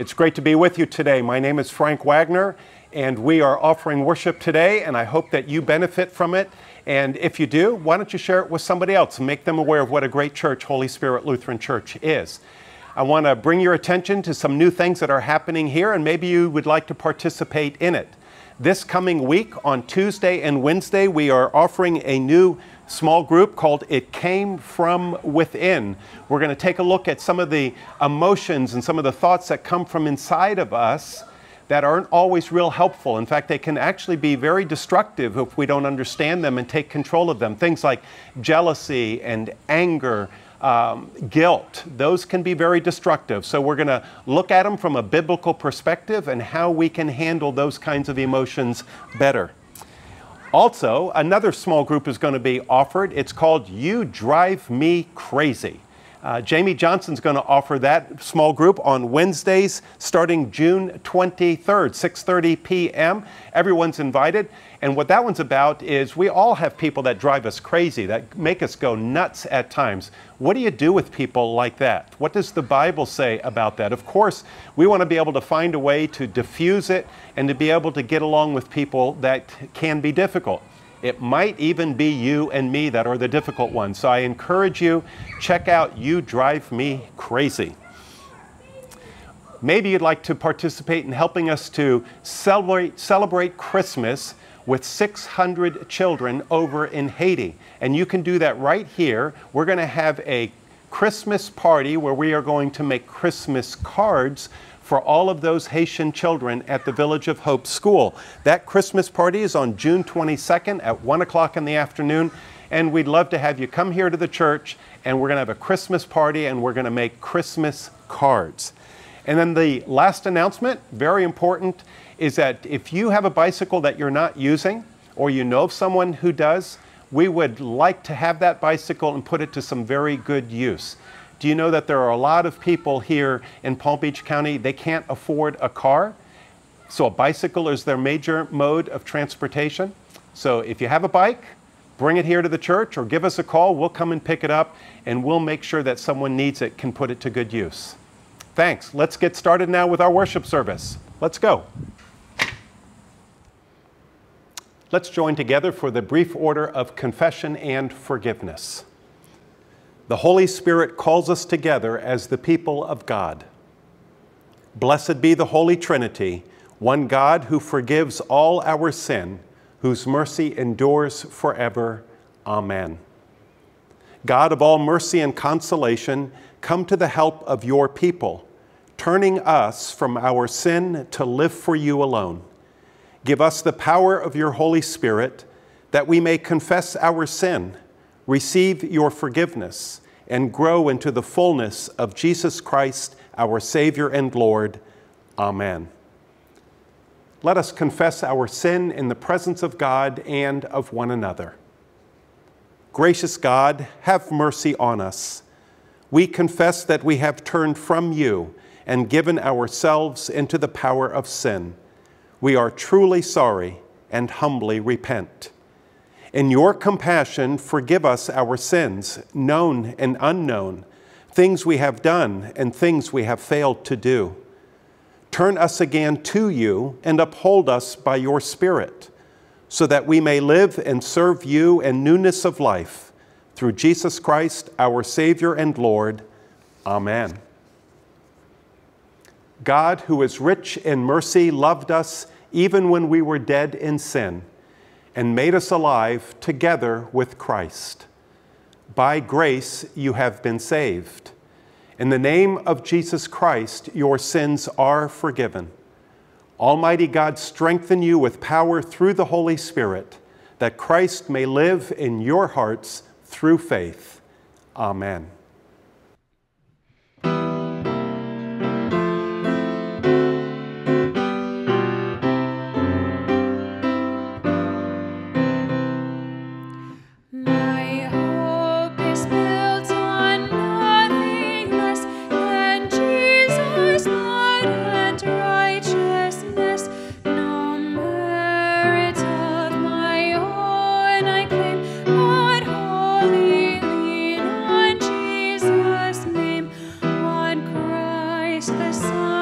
It's great to be with you today. My name is Frank Wagner, and we are offering worship today, and I hope that you benefit from it. And if you do, why don't you share it with somebody else and make them aware of what a great church Holy Spirit Lutheran Church is. I want to bring your attention to some new things that are happening here, and maybe you would like to participate in it. This coming week, on Tuesday and Wednesday, we are offering a new small group called It Came From Within. We're going to take a look at some of the emotions and some of the thoughts that come from inside of us that aren't always real helpful. In fact, they can actually be very destructive if we don't understand them and take control of them. Things like jealousy and anger. Um, guilt, those can be very destructive. So, we're going to look at them from a biblical perspective and how we can handle those kinds of emotions better. Also, another small group is going to be offered. It's called You Drive Me Crazy. Uh, Jamie Johnson's going to offer that small group on Wednesdays starting June 23rd, 6:30 p.m. Everyone's invited. And what that one's about is we all have people that drive us crazy, that make us go nuts at times. What do you do with people like that? What does the Bible say about that? Of course, we want to be able to find a way to diffuse it and to be able to get along with people that can be difficult. It might even be you and me that are the difficult ones. So I encourage you, check out You Drive Me Crazy. Maybe you'd like to participate in helping us to celebrate, celebrate Christmas with 600 children over in Haiti. And you can do that right here. We're going to have a Christmas party where we are going to make Christmas cards for all of those Haitian children at the Village of Hope School. That Christmas party is on June 22nd at 1 o'clock in the afternoon. And we'd love to have you come here to the church and we're going to have a Christmas party and we're going to make Christmas cards. And then the last announcement, very important, is that if you have a bicycle that you're not using, or you know of someone who does, we would like to have that bicycle and put it to some very good use. Do you know that there are a lot of people here in Palm Beach County, they can't afford a car? So a bicycle is their major mode of transportation. So if you have a bike, bring it here to the church or give us a call. We'll come and pick it up and we'll make sure that someone needs it can put it to good use. Thanks. Let's get started now with our worship service. Let's go. Let's join together for the brief order of confession and forgiveness. The Holy Spirit calls us together as the people of God. Blessed be the Holy Trinity, one God who forgives all our sin, whose mercy endures forever. Amen. God of all mercy and consolation, come to the help of your people, turning us from our sin to live for you alone. Give us the power of your Holy Spirit that we may confess our sin, receive your forgiveness, and grow into the fullness of Jesus Christ, our Savior and Lord. Amen. Let us confess our sin in the presence of God and of one another. Gracious God, have mercy on us. We confess that we have turned from you and given ourselves into the power of sin we are truly sorry and humbly repent. In your compassion, forgive us our sins, known and unknown, things we have done and things we have failed to do. Turn us again to you and uphold us by your Spirit, so that we may live and serve you in newness of life. Through Jesus Christ, our Savior and Lord. Amen. God, who is rich in mercy, loved us even when we were dead in sin, and made us alive together with Christ. By grace you have been saved. In the name of Jesus Christ, your sins are forgiven. Almighty God, strengthen you with power through the Holy Spirit, that Christ may live in your hearts through faith. Amen. expressão.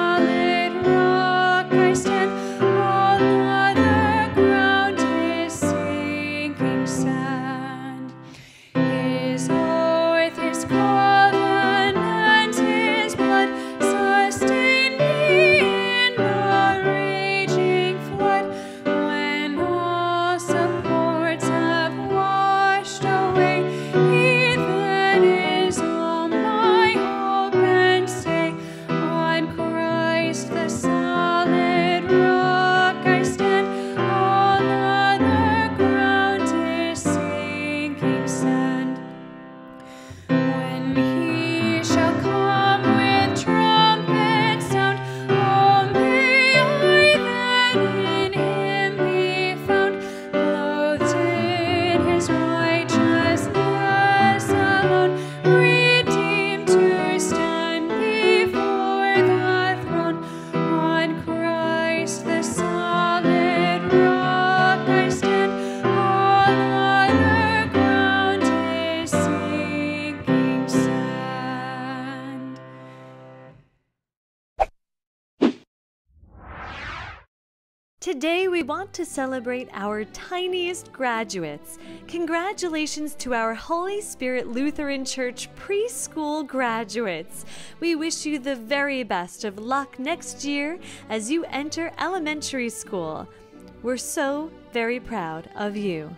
Today, we want to celebrate our tiniest graduates. Congratulations to our Holy Spirit Lutheran Church preschool graduates. We wish you the very best of luck next year as you enter elementary school. We're so very proud of you.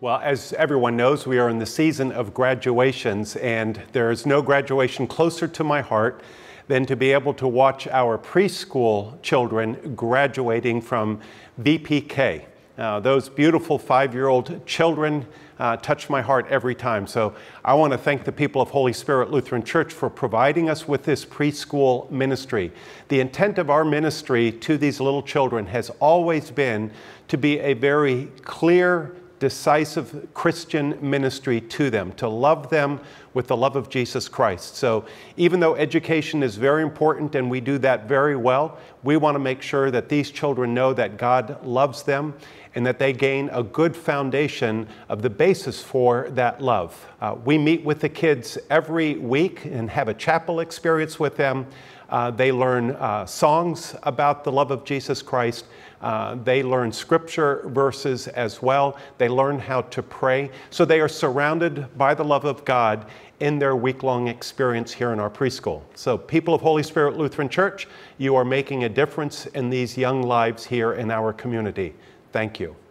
Well, as everyone knows, we are in the season of graduations, and there is no graduation closer to my heart than to be able to watch our preschool children graduating from VPK. Uh, those beautiful five year old children uh, touch my heart every time. So I want to thank the people of Holy Spirit Lutheran Church for providing us with this preschool ministry. The intent of our ministry to these little children has always been to be a very clear, decisive Christian ministry to them, to love them with the love of Jesus Christ. So, even though education is very important and we do that very well, we want to make sure that these children know that God loves them and that they gain a good foundation of the basis for that love. Uh, we meet with the kids every week and have a chapel experience with them. Uh, they learn uh, songs about the love of Jesus Christ. Uh, they learn scripture verses as well. They learn how to pray. So they are surrounded by the love of God in their week long experience here in our preschool. So, people of Holy Spirit Lutheran Church, you are making a difference in these young lives here in our community. Thank you.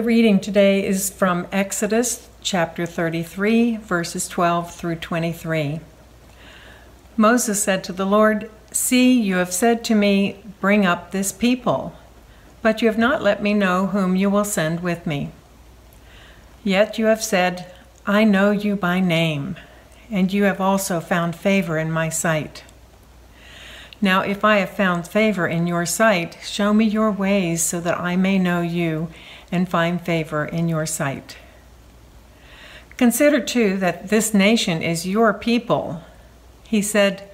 The reading today is from Exodus chapter 33, verses 12 through 23. Moses said to the Lord, See, you have said to me, Bring up this people, but you have not let me know whom you will send with me. Yet you have said, I know you by name, and you have also found favor in my sight. Now, if I have found favor in your sight, show me your ways so that I may know you and find favor in your sight. Consider too that this nation is your people. He said,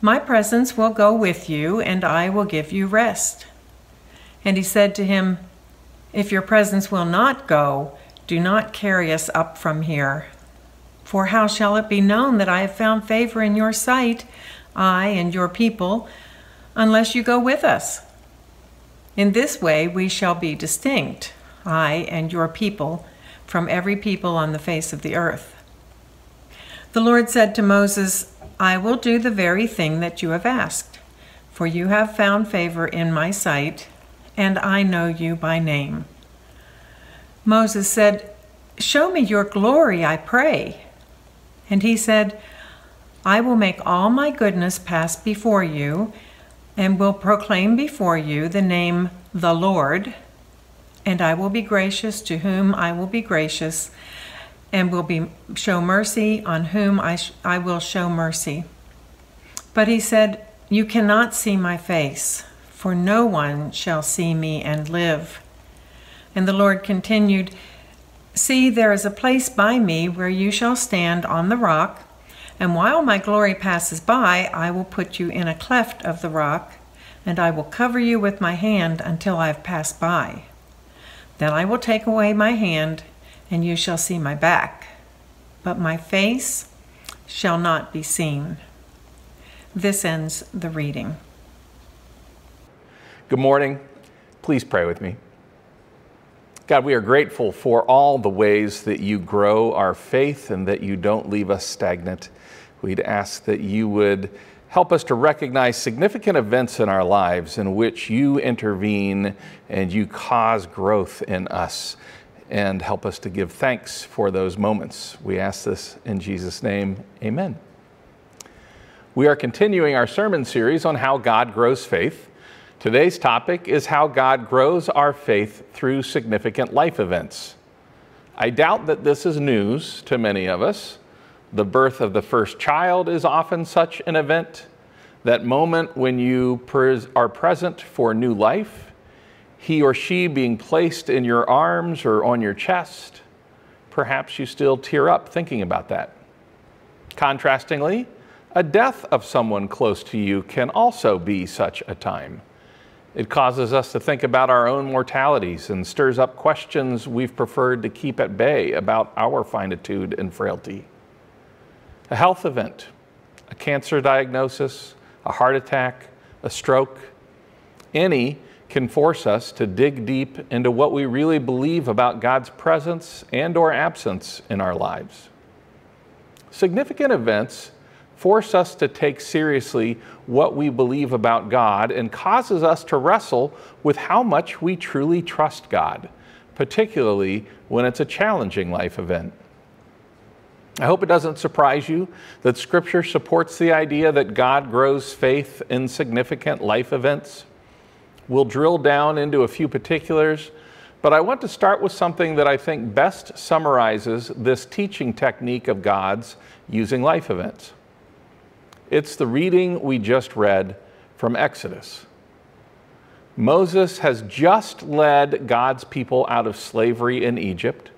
My presence will go with you, and I will give you rest. And he said to him, If your presence will not go, do not carry us up from here. For how shall it be known that I have found favor in your sight, I and your people, unless you go with us? In this way we shall be distinct I and your people, from every people on the face of the earth. The Lord said to Moses, I will do the very thing that you have asked, for you have found favor in my sight, and I know you by name. Moses said, Show me your glory, I pray. And he said, I will make all my goodness pass before you, and will proclaim before you the name the Lord and I will be gracious to whom I will be gracious, and will be show mercy on whom I, sh- I will show mercy. But he said, You cannot see my face, for no one shall see me and live. And the Lord continued, See, there is a place by me where you shall stand on the rock, and while my glory passes by, I will put you in a cleft of the rock, and I will cover you with my hand until I have passed by. Then I will take away my hand, and you shall see my back, but my face shall not be seen. This ends the reading. Good morning. Please pray with me. God, we are grateful for all the ways that you grow our faith and that you don't leave us stagnant. We'd ask that you would help us to recognize significant events in our lives in which you intervene and you cause growth in us and help us to give thanks for those moments. We ask this in Jesus' name. Amen. We are continuing our sermon series on how God grows faith. Today's topic is how God grows our faith through significant life events. I doubt that this is news to many of us. The birth of the first child is often such an event. That moment when you are present for new life, he or she being placed in your arms or on your chest, perhaps you still tear up thinking about that. Contrastingly, a death of someone close to you can also be such a time. It causes us to think about our own mortalities and stirs up questions we've preferred to keep at bay about our finitude and frailty a health event, a cancer diagnosis, a heart attack, a stroke, any can force us to dig deep into what we really believe about God's presence and or absence in our lives. Significant events force us to take seriously what we believe about God and causes us to wrestle with how much we truly trust God, particularly when it's a challenging life event. I hope it doesn't surprise you that Scripture supports the idea that God grows faith in significant life events. We'll drill down into a few particulars, but I want to start with something that I think best summarizes this teaching technique of God's using life events. It's the reading we just read from Exodus. Moses has just led God's people out of slavery in Egypt.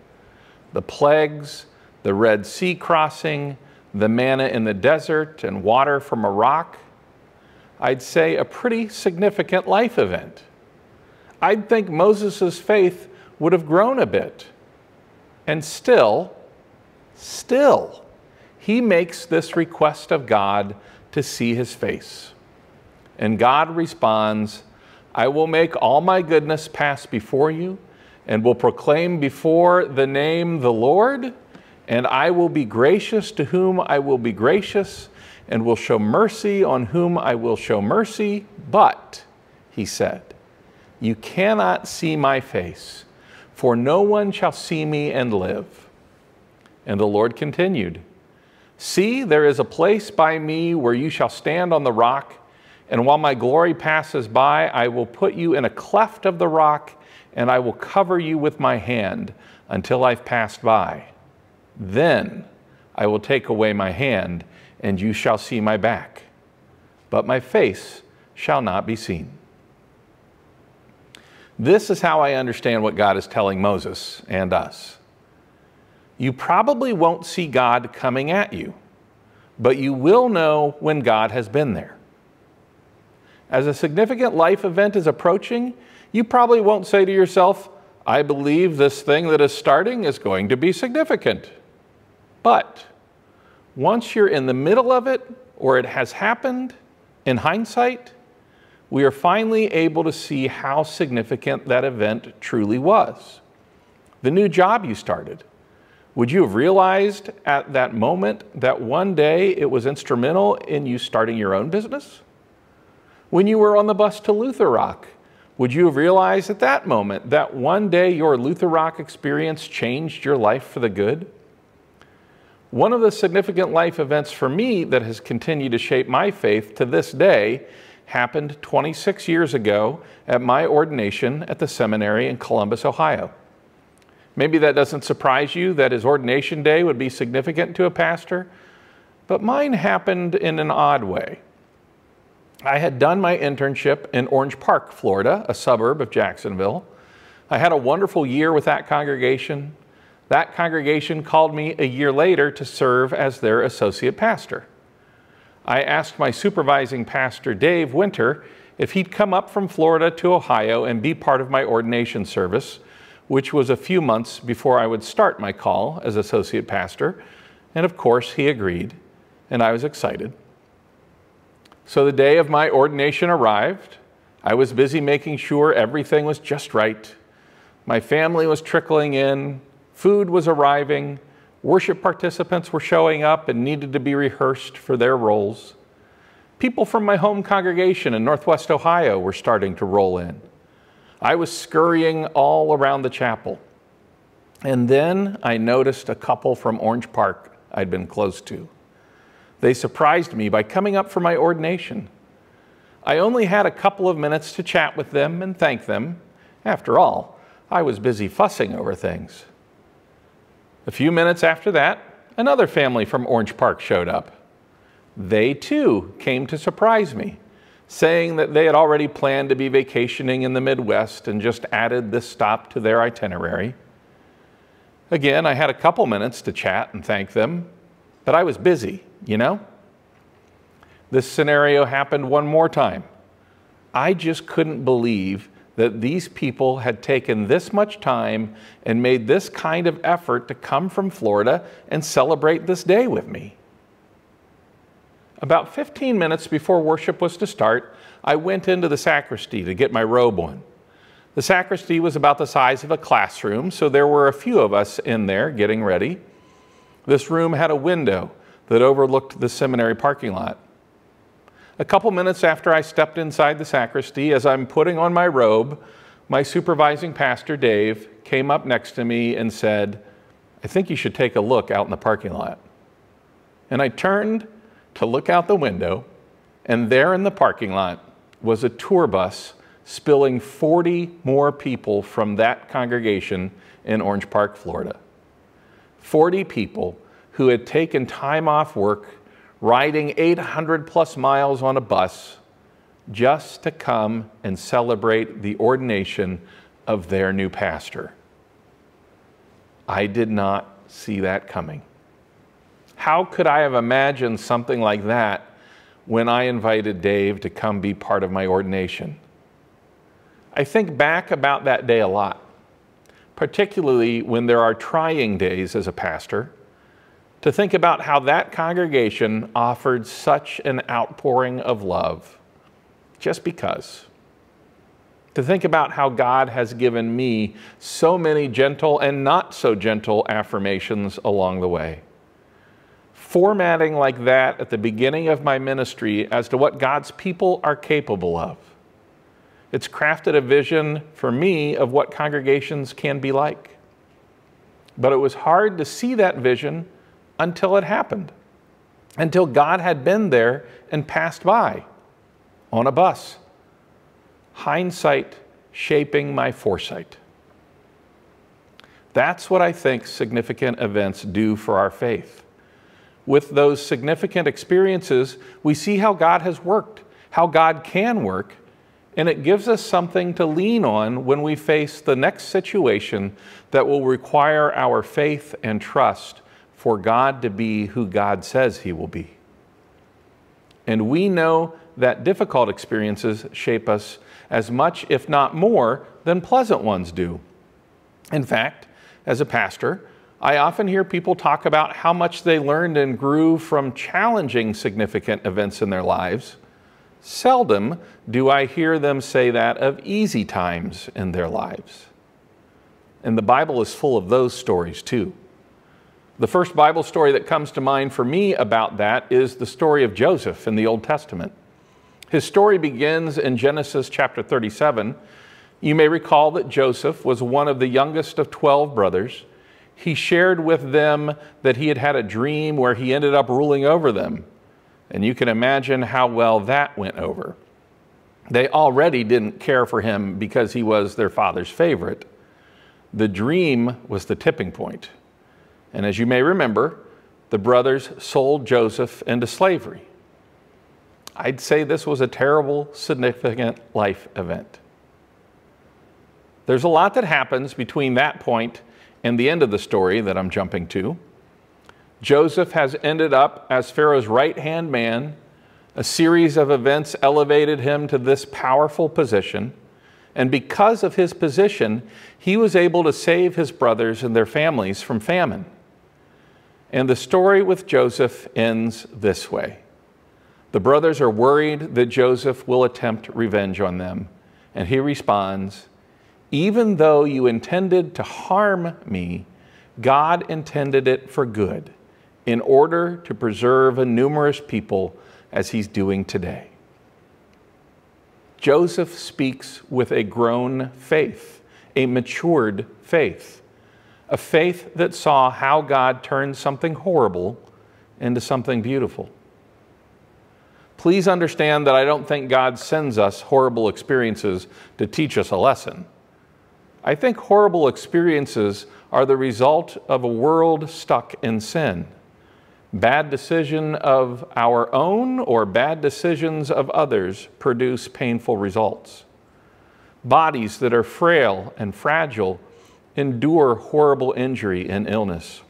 The plagues, the Red Sea crossing, the manna in the desert, and water from a rock, I'd say a pretty significant life event. I'd think Moses' faith would have grown a bit. And still, still, he makes this request of God to see his face. And God responds, I will make all my goodness pass before you and will proclaim before the name the Lord and I will be gracious to whom I will be gracious, and will show mercy on whom I will show mercy. But, he said, you cannot see my face, for no one shall see me and live. And the Lord continued, See, there is a place by me where you shall stand on the rock, and while my glory passes by, I will put you in a cleft of the rock, and I will cover you with my hand until I've passed by. Then I will take away my hand, and you shall see my back, but my face shall not be seen. This is how I understand what God is telling Moses and us. You probably won't see God coming at you, but you will know when God has been there. As a significant life event is approaching, you probably won't say to yourself, I believe this thing that is starting is going to be significant. But once you're in the middle of it or it has happened, in hindsight, we are finally able to see how significant that event truly was. The new job you started. Would you have realized at that moment that one day it was instrumental in you starting your own business? When you were on the bus to Luther Rock, would you have realized at that moment that one day your Luther Rock experience changed your life for the good? One of the significant life events for me that has continued to shape my faith to this day happened 26 years ago at my ordination at the seminary in Columbus, Ohio. Maybe that doesn't surprise you that his ordination day would be significant to a pastor, but mine happened in an odd way. I had done my internship in Orange Park, Florida, a suburb of Jacksonville. I had a wonderful year with that congregation. That congregation called me a year later to serve as their associate pastor. I asked my supervising pastor, Dave Winter, if he'd come up from Florida to Ohio and be part of my ordination service, which was a few months before I would start my call as associate pastor. And of course, he agreed, and I was excited. So the day of my ordination arrived. I was busy making sure everything was just right. My family was trickling in, food was arriving, worship participants were showing up and needed to be rehearsed for their roles. People from my home congregation in Northwest Ohio were starting to roll in. I was scurrying all around the chapel. And then I noticed a couple from Orange Park I'd been close to. They surprised me by coming up for my ordination. I only had a couple of minutes to chat with them and thank them. After all, I was busy fussing over things. A few minutes after that, another family from Orange Park showed up. They too came to surprise me, saying that they had already planned to be vacationing in the Midwest and just added this stop to their itinerary. Again, I had a couple minutes to chat and thank them, but I was busy you know? This scenario happened one more time. I just couldn't believe that these people had taken this much time and made this kind of effort to come from Florida and celebrate this day with me. About 15 minutes before worship was to start, I went into the sacristy to get my robe on. The sacristy was about the size of a classroom, so there were a few of us in there getting ready. This room had a window that overlooked the seminary parking lot. A couple minutes after I stepped inside the sacristy, as I'm putting on my robe, my supervising pastor, Dave, came up next to me and said, I think you should take a look out in the parking lot. And I turned to look out the window, and there in the parking lot was a tour bus spilling 40 more people from that congregation in Orange Park, Florida. 40 people who had taken time off work, riding 800 plus miles on a bus, just to come and celebrate the ordination of their new pastor. I did not see that coming. How could I have imagined something like that when I invited Dave to come be part of my ordination? I think back about that day a lot, particularly when there are trying days as a pastor to think about how that congregation offered such an outpouring of love just because. To think about how God has given me so many gentle and not so gentle affirmations along the way. Formatting like that at the beginning of my ministry as to what God's people are capable of. It's crafted a vision for me of what congregations can be like. But it was hard to see that vision until it happened, until God had been there and passed by on a bus. Hindsight shaping my foresight. That's what I think significant events do for our faith. With those significant experiences, we see how God has worked, how God can work, and it gives us something to lean on when we face the next situation that will require our faith and trust for God to be who God says He will be. And we know that difficult experiences shape us as much, if not more, than pleasant ones do. In fact, as a pastor, I often hear people talk about how much they learned and grew from challenging significant events in their lives. Seldom do I hear them say that of easy times in their lives. And the Bible is full of those stories too. The first Bible story that comes to mind for me about that is the story of Joseph in the Old Testament. His story begins in Genesis chapter 37. You may recall that Joseph was one of the youngest of 12 brothers. He shared with them that he had had a dream where he ended up ruling over them. And you can imagine how well that went over. They already didn't care for him because he was their father's favorite. The dream was the tipping point. And as you may remember, the brothers sold Joseph into slavery. I'd say this was a terrible, significant life event. There's a lot that happens between that point and the end of the story that I'm jumping to. Joseph has ended up as Pharaoh's right hand man. A series of events elevated him to this powerful position. And because of his position, he was able to save his brothers and their families from famine. And the story with Joseph ends this way The brothers are worried that Joseph will attempt revenge on them. And he responds, Even though you intended to harm me, God intended it for good, in order to preserve a numerous people as he's doing today. Joseph speaks with a grown faith, a matured faith a faith that saw how God turned something horrible into something beautiful. Please understand that I don't think God sends us horrible experiences to teach us a lesson. I think horrible experiences are the result of a world stuck in sin. Bad decision of our own or bad decisions of others produce painful results. Bodies that are frail and fragile endure horrible injury and illness.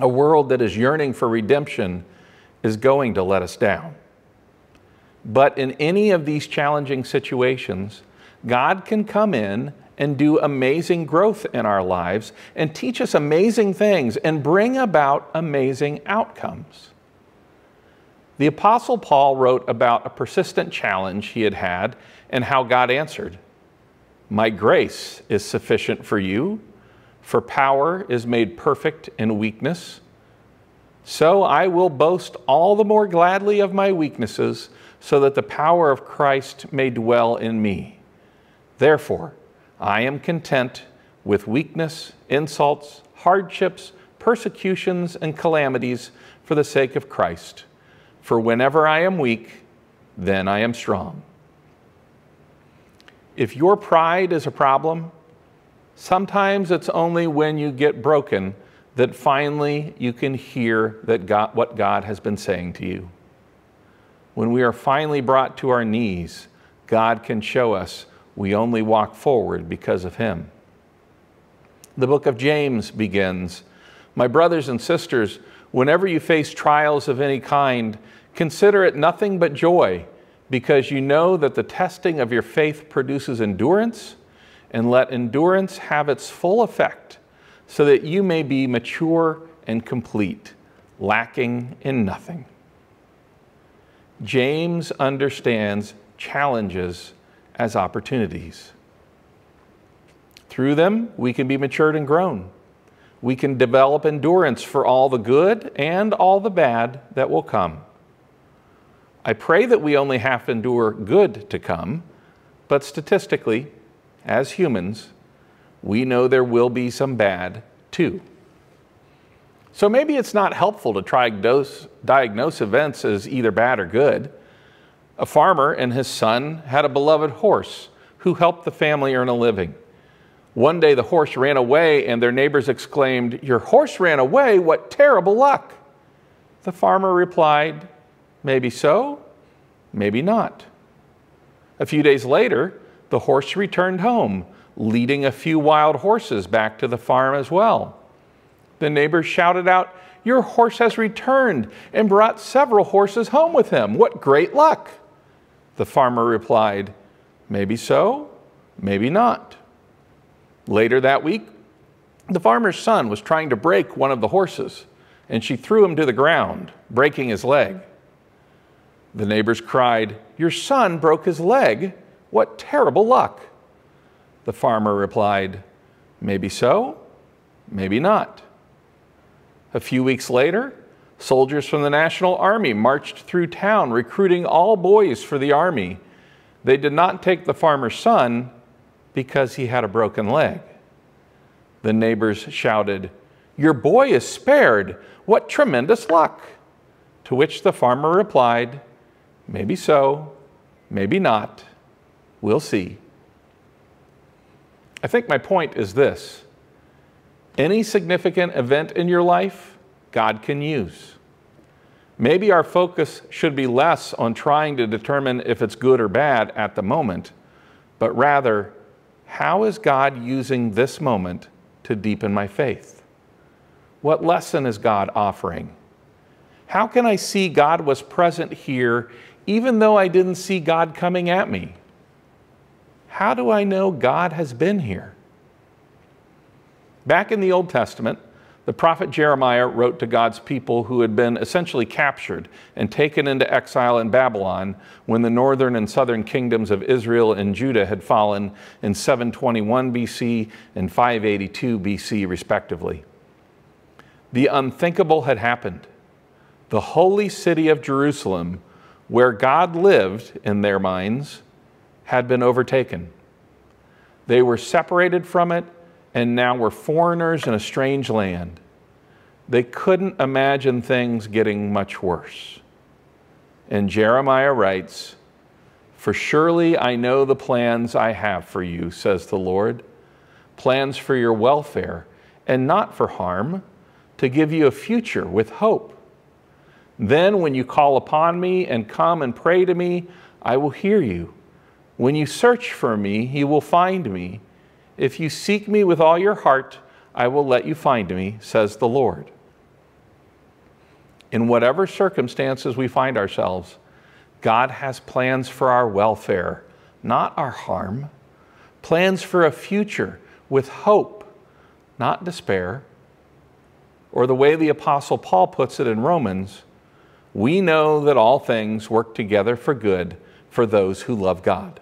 A world that is yearning for redemption is going to let us down. But in any of these challenging situations, God can come in and do amazing growth in our lives and teach us amazing things and bring about amazing outcomes. The Apostle Paul wrote about a persistent challenge he had had and how God answered. My grace is sufficient for you, for power is made perfect in weakness. So I will boast all the more gladly of my weaknesses, so that the power of Christ may dwell in me. Therefore, I am content with weakness, insults, hardships, persecutions, and calamities for the sake of Christ. For whenever I am weak, then I am strong. If your pride is a problem, sometimes it's only when you get broken that finally you can hear that God, what God has been saying to you. When we are finally brought to our knees, God can show us we only walk forward because of Him. The book of James begins My brothers and sisters, whenever you face trials of any kind, consider it nothing but joy because you know that the testing of your faith produces endurance, and let endurance have its full effect, so that you may be mature and complete, lacking in nothing. James understands challenges as opportunities. Through them, we can be matured and grown. We can develop endurance for all the good and all the bad that will come. I pray that we only have to endure good to come, But statistically, as humans, we know there will be some bad too. So maybe it's not helpful to try diagnose, diagnose events as either bad or good. A farmer and his son had a beloved horse who helped the family earn a living. One day the horse ran away, and their neighbors exclaimed, Your horse ran away? What terrible luck! The farmer replied, Maybe so, maybe not. A few days later, the horse returned home, leading a few wild horses back to the farm as well. The neighbors shouted out, Your horse has returned and brought several horses home with him. What great luck! The farmer replied, Maybe so, maybe not. Later that week, the farmer's son was trying to break one of the horses, and she threw him to the ground, breaking his leg. The neighbors cried, Your son broke his leg. What terrible luck! The farmer replied, Maybe so, maybe not. A few weeks later, soldiers from the National Army marched through town recruiting all boys for the army. They did not take the farmer's son because he had a broken leg. The neighbors shouted, Your boy is spared! What tremendous luck! To which the farmer replied, Maybe so, maybe not. We'll see. I think my point is this any significant event in your life, God can use. Maybe our focus should be less on trying to determine if it's good or bad at the moment, but rather, how is God using this moment to deepen my faith? What lesson is God offering? How can I see God was present here even though I didn't see God coming at me? How do I know God has been here? Back in the Old Testament, the prophet Jeremiah wrote to God's people who had been essentially captured and taken into exile in Babylon when the northern and southern kingdoms of Israel and Judah had fallen in 721 BC and 582 BC, respectively. The unthinkable had happened. The holy city of Jerusalem, where God lived in their minds, had been overtaken. They were separated from it and now were foreigners in a strange land. They couldn't imagine things getting much worse. And Jeremiah writes, For surely I know the plans I have for you, says the Lord plans for your welfare and not for harm, to give you a future with hope. Then, when you call upon me and come and pray to me, I will hear you. When you search for me, you will find me. If you seek me with all your heart, I will let you find me, says the Lord. In whatever circumstances we find ourselves, God has plans for our welfare, not our harm, plans for a future with hope, not despair. Or the way the Apostle Paul puts it in Romans, we know that all things work together for good for those who love God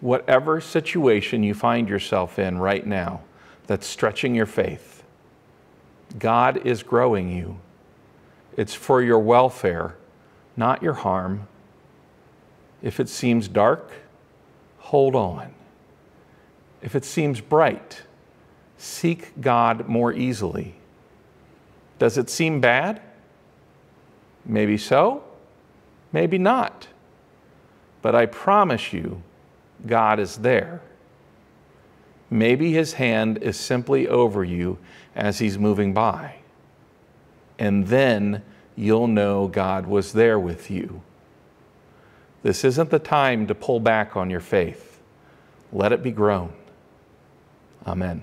whatever situation you find yourself in right now that's stretching your faith, God is growing you. It's for your welfare, not your harm. If it seems dark, hold on. If it seems bright, seek God more easily. Does it seem bad? Maybe so, maybe not. But I promise you, God is there. Maybe his hand is simply over you as he's moving by. And then you'll know God was there with you. This isn't the time to pull back on your faith. Let it be grown. Amen.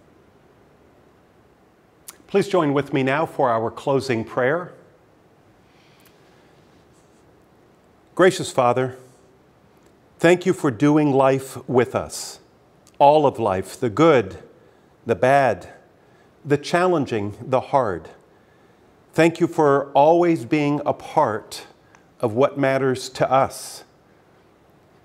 Please join with me now for our closing prayer. Gracious Father, thank you for doing life with us, all of life, the good, the bad, the challenging, the hard. Thank you for always being a part of what matters to us.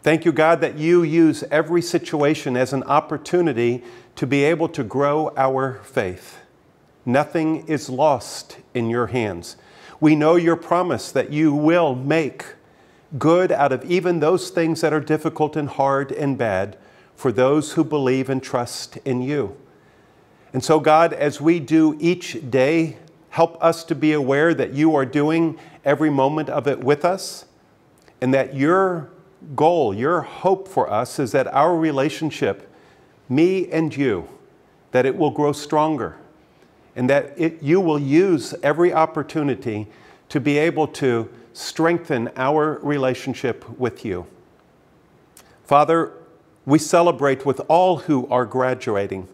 Thank you, God, that you use every situation as an opportunity to be able to grow our faith. Nothing is lost in your hands. We know your promise that you will make good out of even those things that are difficult and hard and bad for those who believe and trust in you. And so, God, as we do each day, help us to be aware that you are doing every moment of it with us, and that your goal, your hope for us is that our relationship, me and you, that it will grow stronger, and that it, you will use every opportunity to be able to strengthen our relationship with you. Father, we celebrate with all who are graduating.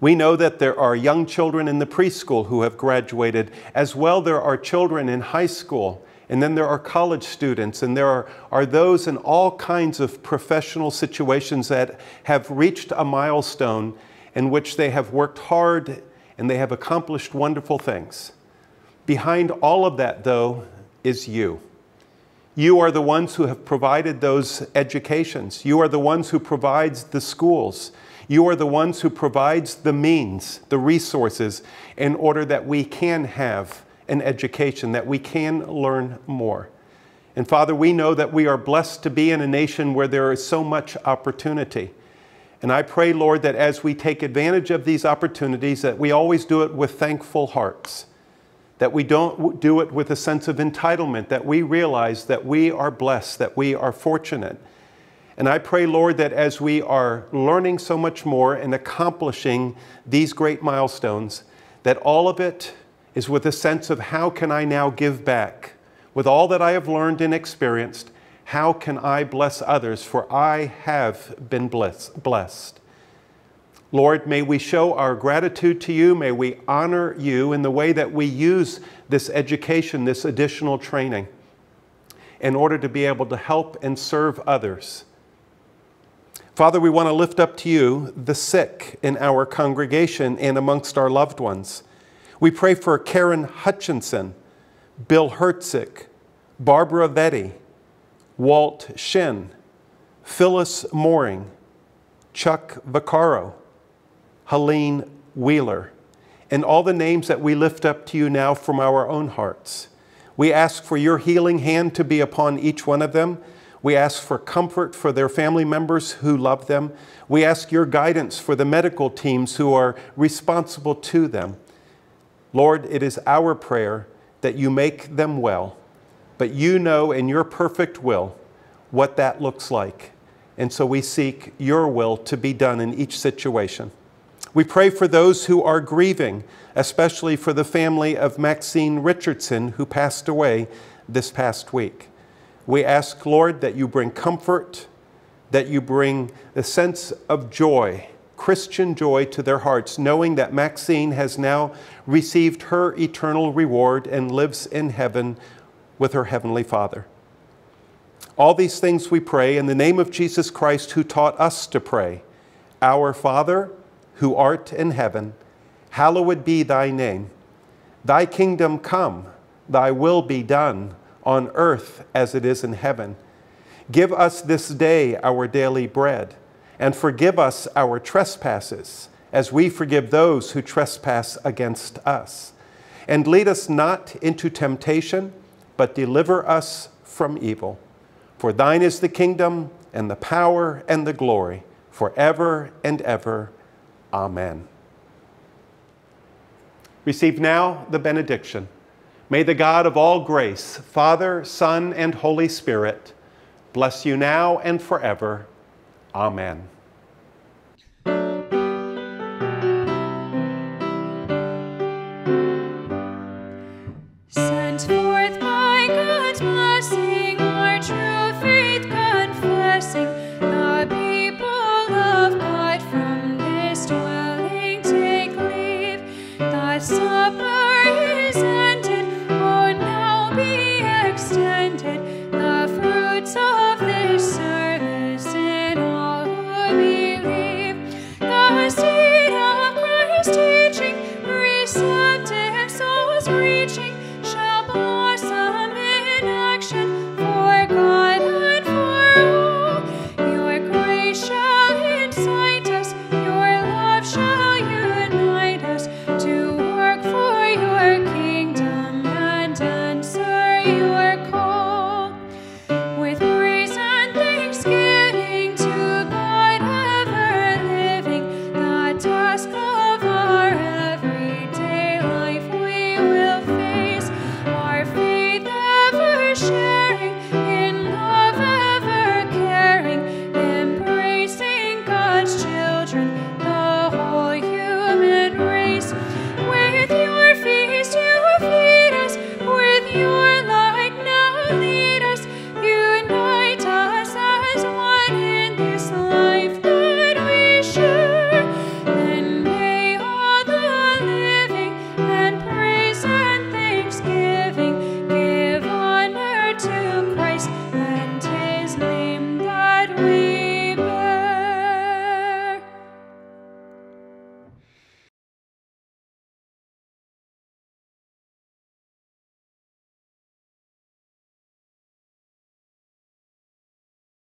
We know that there are young children in the preschool who have graduated. As well, there are children in high school, and then there are college students, and there are, are those in all kinds of professional situations that have reached a milestone in which they have worked hard and they have accomplished wonderful things. Behind all of that, though, is you. You are the ones who have provided those educations. You are the ones who provides the schools. You are the ones who provides the means, the resources in order that we can have an education, that we can learn more. And Father, we know that we are blessed to be in a nation where there is so much opportunity. And I pray, Lord, that as we take advantage of these opportunities, that we always do it with thankful hearts that we don't do it with a sense of entitlement, that we realize that we are blessed, that we are fortunate. And I pray, Lord, that as we are learning so much more and accomplishing these great milestones, that all of it is with a sense of how can I now give back? With all that I have learned and experienced, how can I bless others? For I have been blessed. Lord, may we show our gratitude to you. May we honor you in the way that we use this education, this additional training, in order to be able to help and serve others. Father, we want to lift up to you the sick in our congregation and amongst our loved ones. We pray for Karen Hutchinson, Bill Hertzik, Barbara Vetty, Walt Shin, Phyllis Mooring, Chuck Vaccaro, Helene Wheeler, and all the names that we lift up to you now from our own hearts. We ask for your healing hand to be upon each one of them. We ask for comfort for their family members who love them. We ask your guidance for the medical teams who are responsible to them. Lord, it is our prayer that you make them well, but you know in your perfect will what that looks like. And so we seek your will to be done in each situation. We pray for those who are grieving, especially for the family of Maxine Richardson, who passed away this past week. We ask, Lord, that you bring comfort, that you bring a sense of joy, Christian joy to their hearts, knowing that Maxine has now received her eternal reward and lives in heaven with her Heavenly Father. All these things we pray in the name of Jesus Christ, who taught us to pray Our Father, who art in heaven, hallowed be thy name. Thy kingdom come, thy will be done on earth as it is in heaven. Give us this day our daily bread, and forgive us our trespasses, as we forgive those who trespass against us. And lead us not into temptation, but deliver us from evil. For thine is the kingdom, and the power, and the glory, forever and ever. Amen. Receive now the benediction. May the God of all grace, Father, Son, and Holy Spirit, bless you now and forever. Amen.